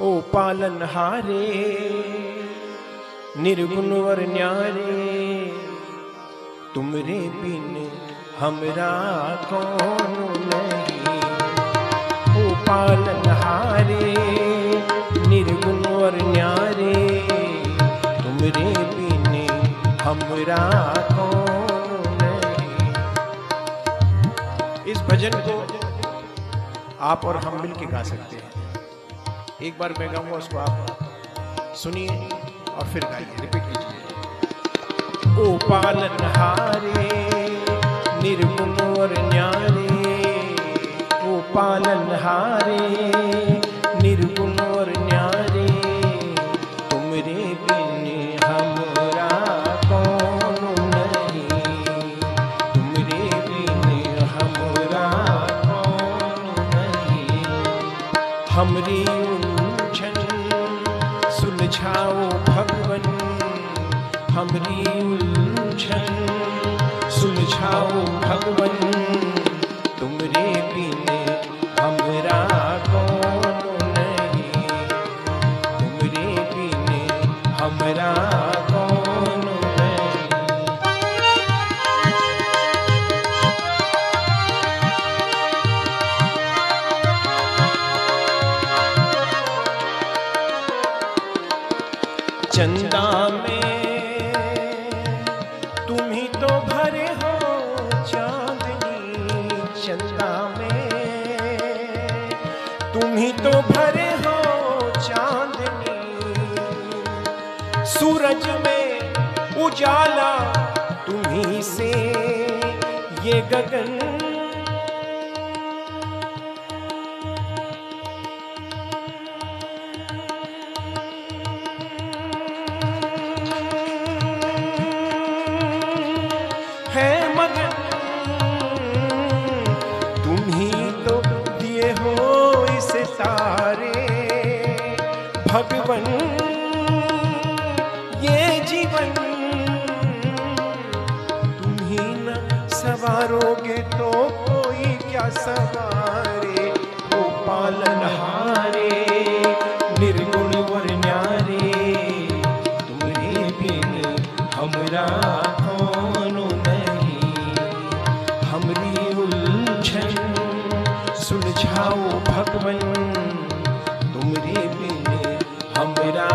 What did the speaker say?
ओ पालन हारे, निर्गुण वर न्यारे तुमरे बिन हमरा कौन नहीं। ओ पालन हारे, निर्गुण वर न्यारे तुमरे बिन हमरा कौन नहीं। इस भजन को आप और हम मिल के गा सकते हैं। एक बार मैं गाऊँगा उसको आप सुनिए और फिर गाइए। रिपीट कीजिए। ओ पालन हारे निर्गुण और न्यारे ओ पालन हारे निर्गुण और न्यारे तुमरे बिन हमरा कौन नहीं? तुमरे बिन हमरा कौन नहीं? हमरी सुलझाओ भगवन हमरी उलझन। सुलझाओ भगवन तुमरे बिन हमरा कौन नहीं। तुमरे बिन हमरा चंदा में। तुम ही तो भरे हो चांदनी चंदा में। तुम ही तो भरे हो चांदनी। सूरज में उजाला तुम्ही से। ये गगन तारे भगवन, ये जीवन तुम ही न सवारोगे तो कोई क्या सवारे? ओ पालन हारे, निर्गुण वर न्यारे तुम्हें बिन हमरा हमरी भगवन। तुमरी बिन हमरा